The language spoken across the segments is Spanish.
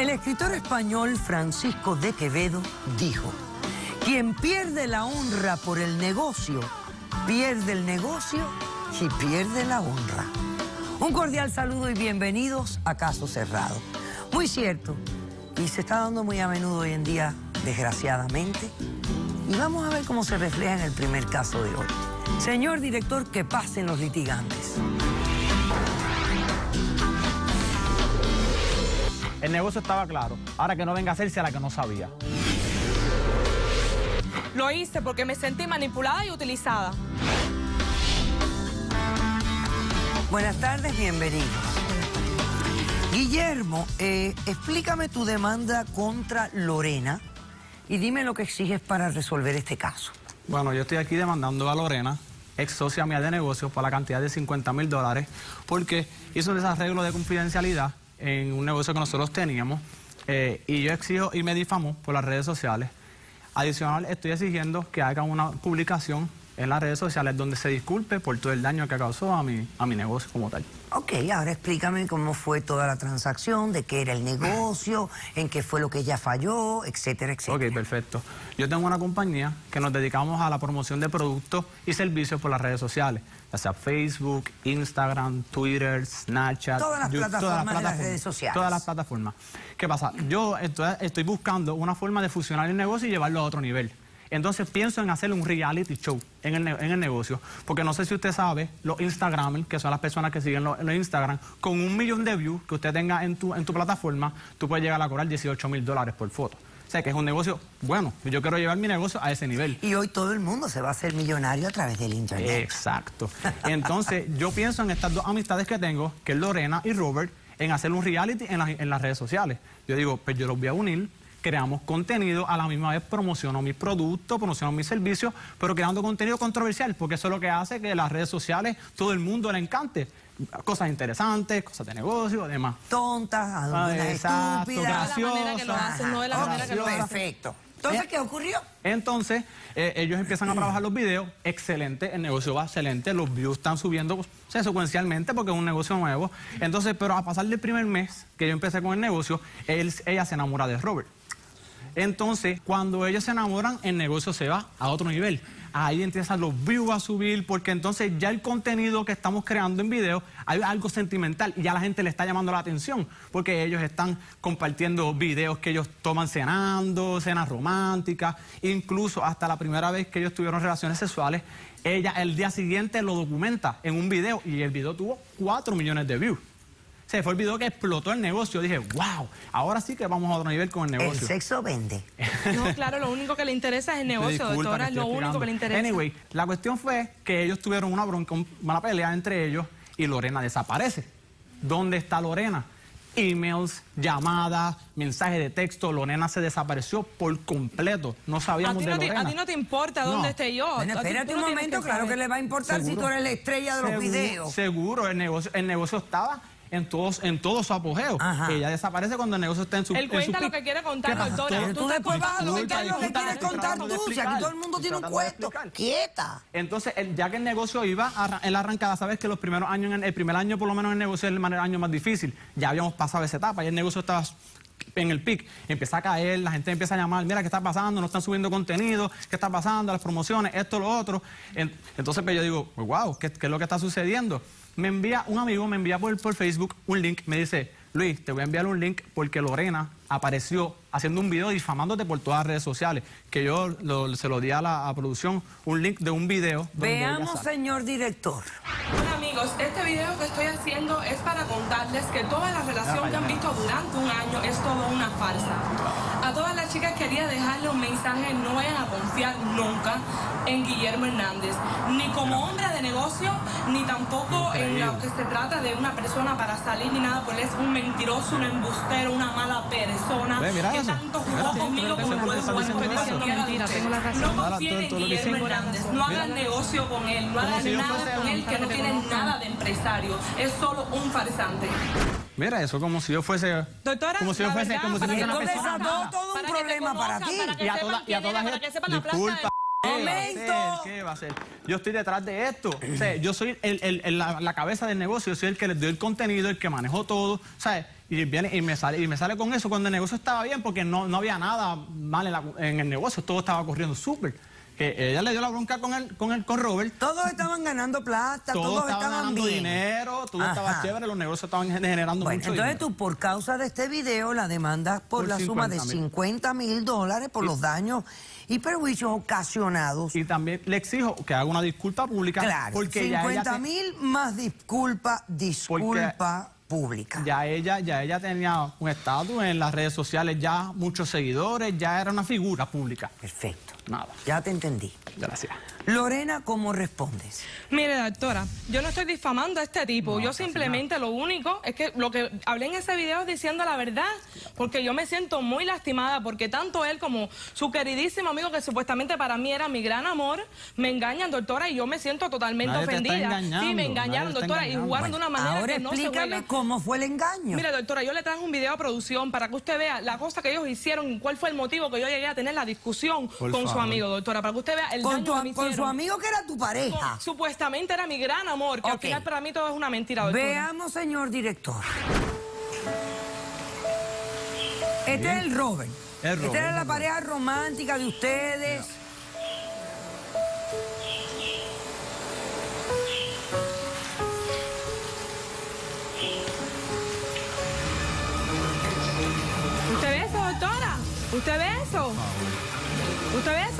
El escritor español Francisco de Quevedo dijo, quien pierde la honra por el negocio, pierde el negocio y pierde la honra. Un cordial saludo y bienvenidos a Caso Cerrado. Muy cierto, y se está dando muy a menudo hoy en día, desgraciadamente. Y vamos a ver cómo se refleja en el primer caso de hoy. Señor director, que pasen los litigantes. El negocio estaba claro. Ahora que no venga a hacerse a la que no sabía. Lo hice porque me sentí manipulada y utilizada. Buenas tardes, bienvenidos. Guillermo, eh, explícame tu demanda contra Lorena y dime lo que exiges para resolver este caso. Bueno, yo estoy aquí demandando a Lorena, ex socia mía de negocios, por la cantidad de 50 mil dólares, porque hizo un desarreglo de confidencialidad en un negocio que nosotros teníamos eh, y yo exijo y me difamo por las redes sociales. Adicional, estoy exigiendo que hagan una publicación en las redes sociales donde se disculpe por todo el daño que causó a mi, a mi negocio como tal. Ok, ahora explícame cómo fue toda la transacción, de qué era el negocio, en qué fue lo que ella falló, etcétera, etcétera. Ok, perfecto. Yo tengo una compañía que nos dedicamos a la promoción de productos y servicios por las redes sociales, ya sea Facebook, Instagram, Twitter, Snapchat. Todas las plataformas de las redes sociales. Todas las plataformas. ¿Qué pasa? Yo estoy, estoy buscando una forma de fusionar el negocio y llevarlo a otro nivel. Entonces pienso en hacer un reality show en el, en el negocio, porque no sé si usted sabe, los Instagramers, que son las personas que siguen los, los Instagram, con un millón de views que usted tenga en tu, en tu plataforma, tú puedes llegar a cobrar 18 mil dólares por foto. O sea, que es un negocio bueno. Yo quiero llevar mi negocio a ese nivel. Y hoy todo el mundo se va a hacer millonario a través del internet. Exacto. Entonces, yo pienso en estas dos amistades que tengo, que es Lorena y Robert, en hacer un reality en, la- en las redes sociales. Yo digo, pues yo los voy a unir, creamos contenido, a la misma vez promociono mis productos, promociono mis servicios, pero creando contenido controversial, porque eso es lo que hace que las redes sociales todo el mundo le encante. Cosas interesantes, cosas de negocio, demás. Tontas, exacto, estúpidas. De la manera que lo graciosa. hacen, no de la manera que lo hacen. Perfecto. Entonces, ¿qué ocurrió? Entonces, eh, ellos empiezan a trabajar los videos, excelente, el negocio va excelente, los views están subiendo o sea, secuencialmente porque es un negocio nuevo. Entonces, pero a pasar del primer mes que yo empecé con el negocio, él- ella se enamora de Robert. Entonces, cuando ellos se enamoran, el negocio se va a otro nivel. Ahí empiezan los views a subir, porque entonces ya el contenido que estamos creando en video hay algo sentimental y ya la gente le está llamando la atención, porque ellos están compartiendo videos que ellos toman cenando, cenas románticas, incluso hasta la primera vez que ellos tuvieron relaciones sexuales, ella el día siguiente lo documenta en un video y el video tuvo 4 millones de views. Se fue el video que explotó el negocio. Dije, wow, ahora sí que vamos a otro nivel con el El negocio. sexo vende. No, claro, lo único que le interesa es el negocio, Disculpa doctora, es lo único que le interesa. Anyway, la cuestión fue que ellos tuvieron una bronca, un- una pelea entre ellos y Lorena desaparece. ¿Dónde está Lorena? Emails, llamadas, mensajes de texto. Lorena se desapareció por completo. No sabíamos de no te, Lorena. a ti no te importa dónde No. esté yo. Bueno, espérate un momento, claro que le va a importar si tú eres la estrella de los videos. Seguro, el negocio, el negocio estaba en, todos, en todo su apogeo. Ajá. Ella desaparece cuando el negocio está en su Él su cuenta lo que quiere contar, doctora. Tú estás después vas a lo que quieres contar tú, si aquí todo el mundo tiene un cuento. Quieta. Entonces, el- ya que el negocio iba en la arrancada, sabes que los primeros años, en el, el primer año por lo menos el negocio es el año más difícil. Ya habíamos pasado esa etapa y el negocio estaba en el pic. Empieza a caer, la gente empieza a llamar, mira, ¿qué está pasando? No están subiendo contenido, ¿qué está pasando? Las promociones, esto, lo otro. En- entonces, pues yo digo, pues, wow, ¿qué, qué es lo que está sucediendo? Me envía, un amigo me envía por, por Facebook un link, me dice, Luis, te voy a enviar un link porque Lorena apareció haciendo un video difamándote por todas las redes sociales, que yo lo- se lo di a la a producción, un link de un video. Veamos, señor director. Este video que estoy haciendo es para contarles que toda la relación que han visto durante un año es todo una farsa. A todas las chicas quería dejarle un mensaje, no vayan a confiar nunca en Guillermo Hernández, ni como hombre de negocio, ni tampoco en lo que se trata de una persona para salir ni nada, él es un mentiroso, un embustero, una mala persona, Ve, que tanto jugó sí, conmigo como puede jugar que con. Ahora, No confíen en que Guillermo. Hernández, no hagan negocio con él, no hagan nada con él que no tiene nada de empresario, es solo un farsante. Mira eso, como si yo fuese. Doctora, como si yo fuese. verdad, como si fuese una Entonces persona. desató todo un Para que te problema para conozcan, ti. Y a todas y a todas eres, para que sepan la plaza Disculpa. Momento. ¿Qué va a hacer? Yo estoy detrás de esto. O sea, yo soy el- el- el- la, la cabeza del negocio, yo soy el que les doy el contenido, el que manejo todo, ¿sabes? Y viene y me sale y me sale con eso cuando el negocio estaba bien porque no, no había nada mal en, la- en el negocio, todo estaba corriendo súper. Ella le dio la bronca con el, con el con Robert. Todos estaban ganando plata, todos, Todos estaban estaban ganando bien. dinero, todo estaba chévere, los negocios estaban generando Bueno, mucho entonces dinero. tú por causa de este video la demandas por, Por la suma de 50,000. 50 mil dólares por los daños y perjuicios ocasionados. Y también le exijo que haga una disculpa pública. claro, porque ya ella 50 te- mil más disculpa, disculpa pública. Ya ella, ya ella tenía un estatus en las redes sociales, ya muchos seguidores, ya era una figura pública. Perfecto. Nada. Ya te entendí. Gracias. Lorena, ¿cómo respondes? Mire, doctora, yo no estoy difamando a este tipo. yo simplemente lo único es que lo que hablé en ese video es diciendo la verdad. Porque yo me siento muy lastimada porque tanto él como su queridísimo amigo, que supuestamente para mí era mi gran amor, me engañan, doctora, y yo me siento totalmente Nadie te ofendida. engañando, sí, me engañaron, te doctora, y jugaron de una manera Ahora que no se explícame juega. cómo fue el engaño. Mire, doctora, yo le traje un video a producción para que usted vea la cosa que ellos hicieron y cuál fue el motivo que yo llegué a tener la discusión Por con su amigo, doctora, para que usted vea el con, daño tu, que me con su amigo que era tu pareja. Con- Supuestamente era mi gran amor, que al final para mí todo es una mentira, doctora. Veamos, señor director. Este es el Robert. El Esta era la pareja romántica de ustedes. ¿Usted ve eso, doctora? ¿Usted ve eso? ¿Usted ve eso?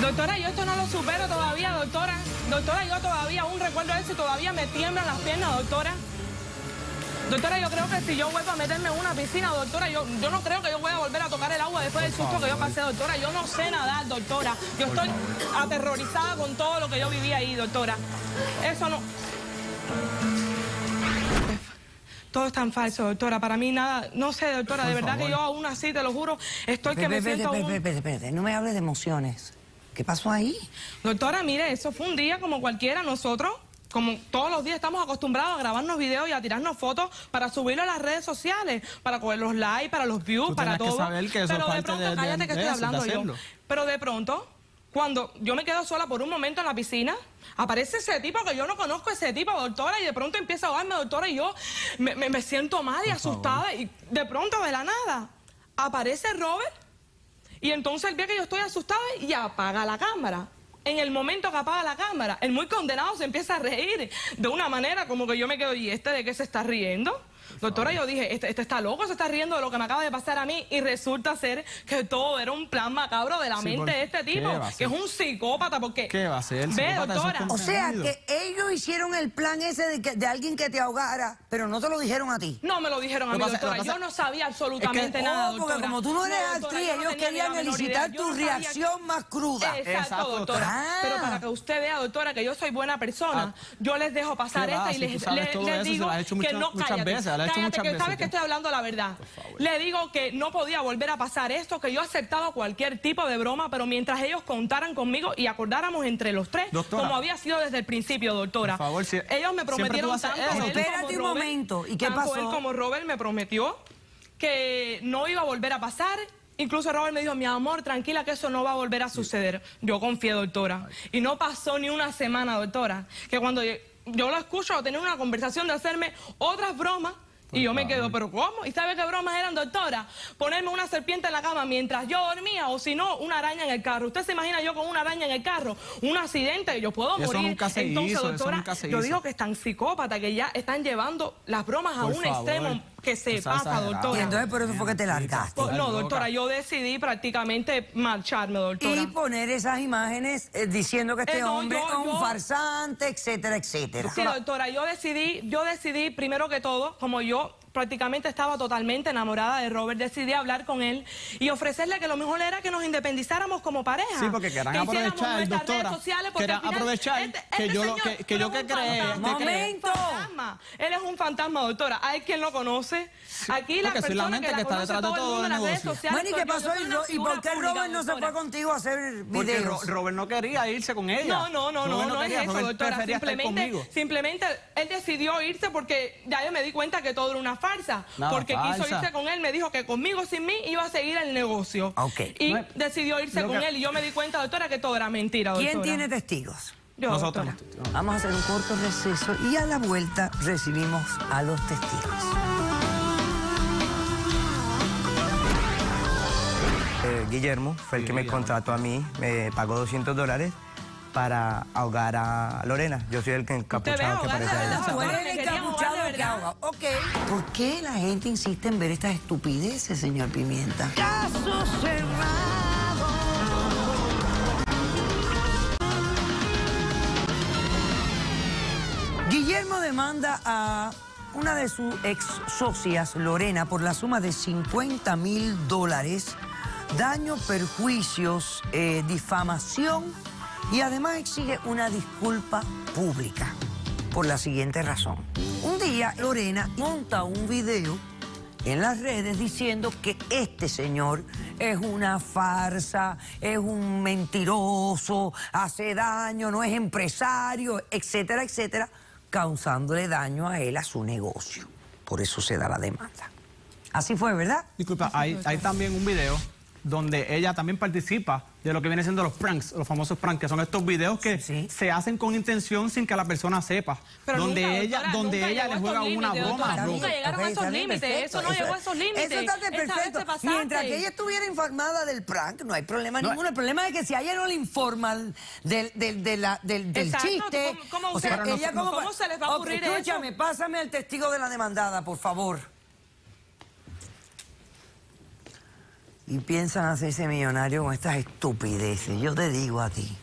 Doctora, yo esto no lo supero todavía, doctora. Doctora, yo todavía aún recuerdo eso y todavía me tiemblan las piernas, doctora. Doctora, yo creo que si yo vuelvo a meterme en una piscina, doctora, yo, yo no creo que yo voy a volver a tocar el agua después del susto que yo pasé, doctora. Yo no sé nadar, doctora. Yo estoy aterrorizada con todo lo que yo viví ahí, doctora. Eso no... Todo es tan falso, doctora. Para mí nada, no sé, doctora, de verdad que yo aún así, te lo juro, estoy que me Espérate, siento aún... no me hables de emociones. ¿Qué pasó ahí? Doctora, mire, eso fue un día como cualquiera. Nosotros, como todos los días, estamos acostumbrados a grabarnos videos y a tirarnos fotos para subirlo a las redes sociales, para coger los likes, para los views, Tú para que todo. saber que eso Pero de pronto, de- de- cállate que de estoy hablando yo. Pero de pronto, cuando yo me quedo sola por un momento en la piscina, aparece ese tipo que yo no conozco ese tipo, doctora, y de pronto empieza a ahogarme, doctora, y yo me, me- me siento mal y asustada, y de pronto de la nada aparece Robert, y entonces él ve que yo estoy asustada y apaga la cámara. En el momento que apaga la cámara, el muy condenado se empieza a reír de una manera como que yo me quedo, ¿y este de qué se está riendo? Doctora, yo dije, este, este está loco, se está riendo de lo que me acaba de pasar a mí y resulta ser que todo era un plan macabro de la Sí, mente porque- de este tipo, ¿qué va a que es un psicópata, porque... ¿Qué va a ser? Ve, doctora, O sea, que ellos hicieron el plan ese de, que, de alguien que te ahogara, pero no te lo dijeron a ti. no me lo dijeron a mí, doctora, pasa- yo no sabía absolutamente Es que- nada, Oh, porque doctora. como tú no eres doctora, actriz, yo no ellos ni querían elicitar tu no reacción más cruda. Exacto, Exacto, doctora. Pero para que usted vea, doctora, que yo soy buena persona, yo les dejo pasar esta y les, digo que no muchas hecho muchas que veces sabes que estoy hablando la verdad. Le digo que no podía volver a pasar esto, que yo he aceptado cualquier tipo de broma, pero mientras ellos contaran conmigo y acordáramos entre los tres, Doctora. como había sido desde el principio, doctora. Por favor, si- ellos me prometieron tanto eso. él Espérate como un Robert, momento, ¿y qué tanto pasó? él como Robert me prometió que no iba a volver a pasar. Incluso Robert me dijo, mi amor, tranquila que eso no va a volver a suceder. Yo confié, doctora. Y no pasó ni una semana, doctora, que cuando yo, yo lo escucho tener una conversación de hacerme otras bromas, y yo me quedo, ¿pero cómo? ¿Y sabe qué bromas eran, doctora? Ponerme una serpiente en la cama mientras yo dormía, o si no, una araña en el carro. ¿Usted se imagina yo con una araña en el carro? Un accidente, yo puedo Eso morir. nunca se Entonces, hizo, eso doctora, nunca se yo hizo. digo que están psicópatas, que ya están llevando las bromas a un favor. extremo que se pasa, exagerado. Y doctora. entonces por eso fue que te largaste. Pues, no, doctora, yo decidí prácticamente marcharme, doctora. Y poner esas imágenes eh, diciendo que este Eh, no, hombre yo- es un yo- farsante, etcétera, etcétera. Sí, doctora, yo decidí, yo decidí primero que todo, como yo prácticamente estaba totalmente enamorada de Robert, decidí hablar con él y ofrecerle que lo mejor era que nos independizamos como pareja. Sí, porque querían que hiciéramos aprovechar, doctora, redes sociales, porque final aprovechar este- que este yo lo- señor que- yo que Es un fantasma. Él es un fantasma, doctora. Hay quien lo conoce. Aquí la porque la persona mente que, que la está conoce detrás de todo el mundo en las redes negocio. sociales. Bueno, ¿y qué pasó? ¿Y, una ro- ¿Y figura por qué pública, Robert no se fue contigo a hacer Porque videos? Ro- Robert no quería irse con ella. No, no, no, no, Robert no, quería, es eso, doctora. Simplemente, simplemente él decidió irse porque ya yo me di cuenta que todo era una farsa. Nada porque quiso irse con él, me dijo que conmigo sin mí iba a seguir el negocio. Y No es- decidió irse lo con que- él y yo me di cuenta, doctora, que todo era mentira, doctora. ¿Quién tiene testigos? Yo, Nosotros. doctora. Vamos a hacer un corto receso y a la vuelta recibimos a los testigos. Eh, Guillermo fue el que me contrató a mí, me pagó 200 dólares para ahogar a Lorena. Yo soy el que encapuchado que ahogar, parece ahoga. Ok. ¿Por qué la gente insiste en ver estas estupideces, señor Pimienta? Caso cerrado. Guillermo demanda a una de sus ex socias, Lorena, por la suma de 50 mil dólares, daño, perjuicios, eh, difamación y además exige una disculpa pública por la siguiente razón. Un día Lorena monta un video en las redes diciendo que este señor es una farsa, es un mentiroso, hace daño, no es empresario, etcétera, etcétera, causándole daño a él, a su negocio. Por eso se da la demanda. Así fue, ¿verdad? Disculpa, hay, también un video donde ella también participa de lo que viene siendo los pranks, los famosos pranks, que son estos videos que Sí. se hacen con intención sin que la persona sepa. Pero donde nunca, ella, doctora, donde ella le juega una límites, broma a doctora, Brooke. nunca llegaron a esos límites, eso no llegó a esos límites. Eso está perfecto. Mientras que ella estuviera informada del prank, no hay problema ninguno. El problema es que si a ella no le informan del, del, de la- del, del Exacto, chiste... ¿cómo- cómo o sea, usted- ella ¿cómo- como- cómo se les va a ocurrir escúchame, pásame al testigo de la demandada, por favor. Y piensan hacerse millonario con estas estupideces. Yo te digo a ti.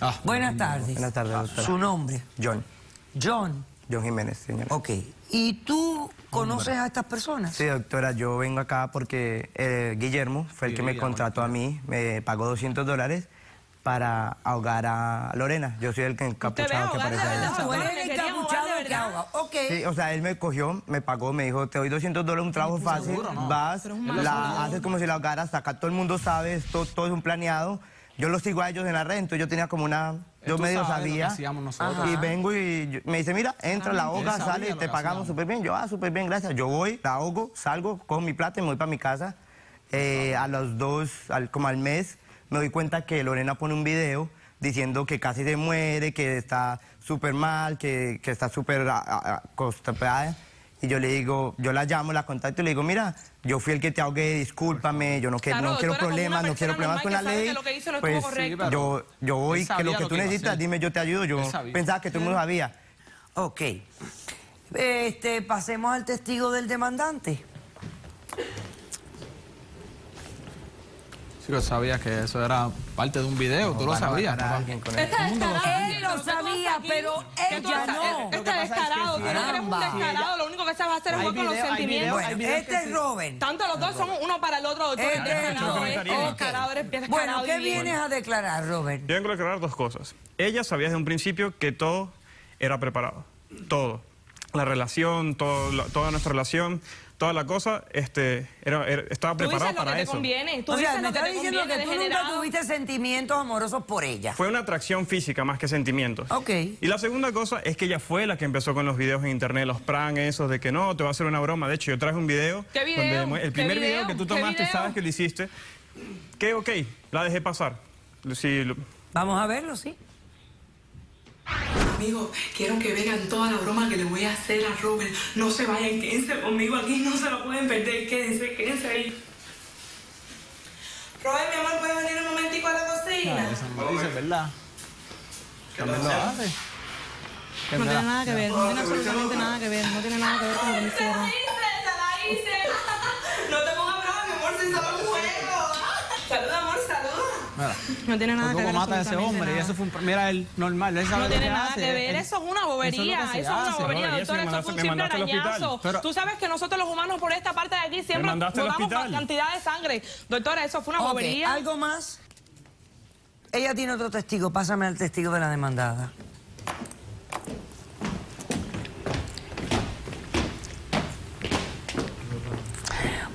Ah, Buenas tardes. Buenas tardes, doctora. Su nombre. John, John. John Jiménez, señor. Ok. ¿Y tú conoces a estas personas? Sí, doctora, yo vengo acá porque eh, Guillermo fue el Sí, que me contrató a mí, me pagó 200 dólares para ahogar a Lorena. Yo soy el que encapuchado que ahogar de parece ahí. Ok. Sí, o sea, él me cogió, me pagó, me dijo, te doy 200 dólares, un trabajo fácil, vas, la haces como si la ahogaras, acá todo el mundo sabe, esto, todo es un planeado. Yo los sigo a ellos en la red, entonces yo tenía como una, yo Tú medio sabía. Y vengo y yo- me dice, mira, entra, la sabía sale, lo te pagamos súper bien. Yo, ah, súper bien, gracias. Yo voy, la ahogo, salgo, con mi plata y me voy para mi casa. Eh, a los dos, al- como al mes, me doy cuenta que Lorena pone un video diciendo que casi se muere, que está súper mal, que, que está súper acostada. Y yo le digo, yo la llamo, la contacto y le digo, mira, yo fui el que te ahogué, discúlpame, yo no, que- Claro, no quiero problemas, no quiero problemas con la ley. que lo que hizo no pues, yo, yo voy, que sabía lo que lo tú que necesitas, dime, yo te ayudo. Yo sabía. pensaba que tú no sabías. Ok. Este, pasemos al testigo del demandante. Sí, yo sabía que eso era parte de un video, tú lo sabías. con. Este descarado, Él lo ¿qué tú sabía, pero ¿Qué tú ella no. Este descarado, tú no eres un descarado, lo único que sabes hacer es jugar con los sentimientos. este es. Robert. Tanto los dos somos uno para el otro, doctor. Este Eres es descarado, eres. Bueno, ¿qué vienes a declarar, Robert? Yo vengo a declarar dos cosas. Ella sabía desde un principio que todo era preparado. Todo. La relación, todo, la- toda nuestra relación, toda la cosa, este, era, era- estaba Tú dices preparado lo que para te eso. conviene. Tú O sea, dices me lo que estás te diciendo conviene que tú de nunca tuviste sentimientos amorosos por ella. Fue una atracción física más que sentimientos. Ok. Y la segunda cosa es que ella fue la que empezó con los videos en internet, los pranks esos de que no, te va a hacer una broma. De hecho, yo traje un video. ¿Qué video? donde el ¿Qué primer video? video? que tú ¿Qué tomaste, sabes que lo hiciste. Que ok, la dejé pasar. Sí, lo- Vamos a verlo, ¿sí? Amigo, quiero que vean toda la broma que le voy a hacer a Robert. No se vayan, quédense conmigo aquí, no se lo pueden perder. Quédense, quédense ahí. Robert, mi amor, ¿puedes venir un momentico a la cocina? Eso me dice, ¿verdad? También lo hace. No tiene nada que ver, no tiene absolutamente nada que ver, no tiene nada que ver con lo que me ¡Se la hicieron. hice, se la hice! No te pongas brava, mi amor, si solo un juego. Saluda. Mira, No tiene nada que ver. mata a ese hombre y eso fue un... Mira, él normal, él sabe No tiene nada hace, que ver, él- eso es una bobería, eso es eso es una bobería, me eso fue un simple arañazo. Pero- Tú sabes que nosotros los humanos por esta parte de aquí siempre botamos cantidad de sangre. Doctora, eso fue una Ok, bobería. ¿algo más? Ella tiene otro testigo. Pásame al testigo de la demandada.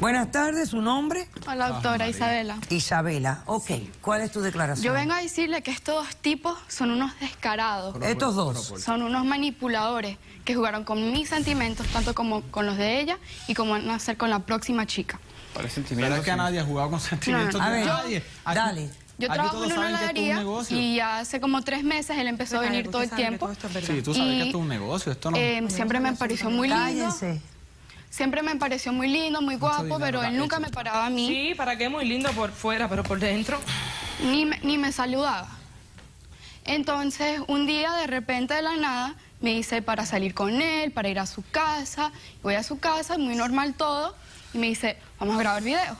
Buenas tardes, ¿su nombre? Hola, doctora Isabela. Isabela. Ok, ¿cuál es tu declaración? Yo vengo a decirle que estos dos tipos son unos descarados, Estos dos. son unos manipuladores que jugaron con mis sentimientos, tanto como con los de ella y como van a hacer con la próxima chica. Para Pero sentimientos. es que nadie ha jugado con sentimientos A de ver, nadie. Aquí- dale. Yo aquí trabajo en una heladería y ya hace como tres meses él empezó a venir todo el tiempo. Sí, tú sabes Y, que esto es un negocio, esto no... Eh, siempre me pareció muy lindo. Cállense. Siempre me pareció muy lindo, muy guapo, dinero pero él nunca hecho. me paraba a mí, Sí, para qué muy lindo por fuera, pero por dentro. ni, me, ni me saludaba. Entonces, un día de repente de la nada, me hice para salir con él, para ir a su casa. Voy a su casa, muy normal todo, y me dice, vamos a grabar video.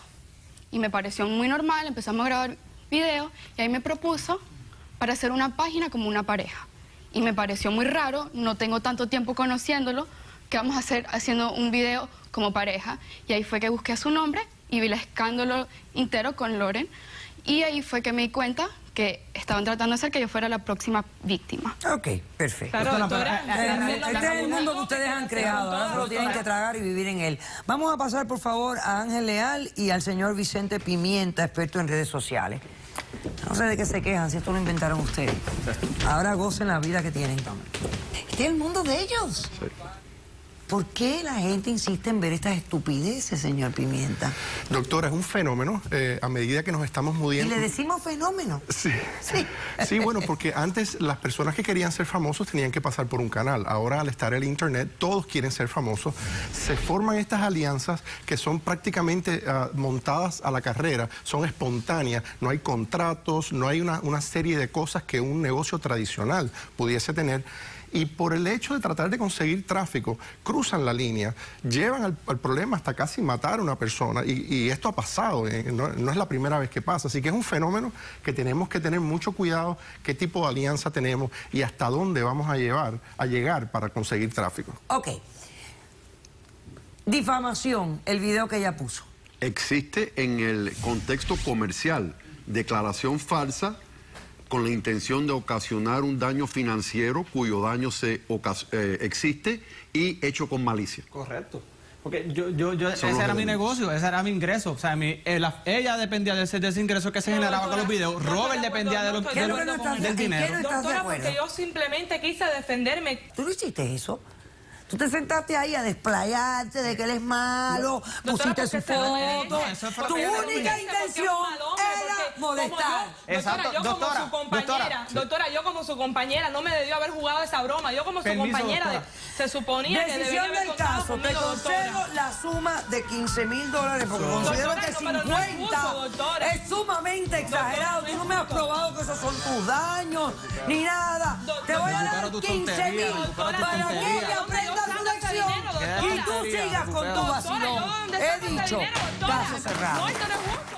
Y me pareció muy normal, empezamos a grabar video, y ahí me propuso para hacer una página como una pareja. Y me pareció muy raro, no tengo tanto tiempo conociéndolo, que vamos a hacer haciendo un video como pareja. Y ahí fue que busqué su nombre y vi el escándalo entero con Loren. Y ahí fue que me di cuenta que estaban tratando de hacer que yo fuera la próxima víctima. Ok, perfecto. Claro, Doctora, pero, eh, Este es el mundo que ustedes han creado, ahora lo tienen que tragar y vivir en él. Vamos a pasar, por favor, a Ángel Leal y al señor Vicente Pimienta, experto en redes sociales. No sé de qué se quejan, si esto lo inventaron ustedes. Ahora gocen la vida que tienen. Este es el mundo de ellos. ¿Por qué la gente insiste en ver estas estupideces, señor Pimienta? Doctora, es un fenómeno eh, a medida que nos estamos Y moviendo. le decimos fenómeno. Sí. Sí. Sí, bueno, porque antes las personas que querían ser famosos tenían que pasar por un canal. Ahora, al estar el Internet, todos quieren ser famosos. Se forman estas alianzas que son prácticamente ah, montadas a la carrera, son espontáneas, no hay contratos, no hay una, una serie de cosas que un negocio tradicional pudiese tener. Y por el hecho de tratar de conseguir tráfico, cruzan la línea, llevan al, al problema hasta casi matar a una persona. Y, y esto ha pasado, eh, no, no es la primera vez que pasa. Así que es un fenómeno que tenemos que tener mucho cuidado qué tipo de alianza tenemos y hasta dónde vamos a, llevar, a llegar para conseguir tráfico. Ok. Difamación, el video que ella puso. existe en el contexto comercial declaración falsa con la intención de ocasionar un daño financiero cuyo daño se ocas- eh, existe y hecho con malicia. Correcto. Porque yo, yo, yo, ese era mi negocio, ese era mi ingreso. O sea, mi, eh, la- ella dependía de ese, de ese ingreso que se No, generaba con los videos. doctora, Robert de dependía de los, de los- del ¿En qué dinero. Doctora, porque yo simplemente quise defenderme. ¿Tú no hiciste eso? Tú te sentaste ahí a desplayarte de que él es malo, Doctora, pusiste su foto. tu única intención era molestar. Exacto, Doctora, yo doctora, como su compañera, doctora. doctora, yo como su compañera, no me debió haber jugado esa broma. Yo como su Permiso, compañera, de- se suponía que debería Decisión haber del caso, te concedo doctora. la suma de 15 mil dólares porque considero Doctora, que no, pero no es 50 justo, doctora. es sumamente exagerado. Doctora, Tú no me has probado que esos son tus daños ni nada. Doctora, Te voy a dar tu 15 tontería, mil para que ella aprenda Y tú sigas con tu Doctora, vacilón. ¿yo dónde He dicho, caso cerrado. No, esto no es justo.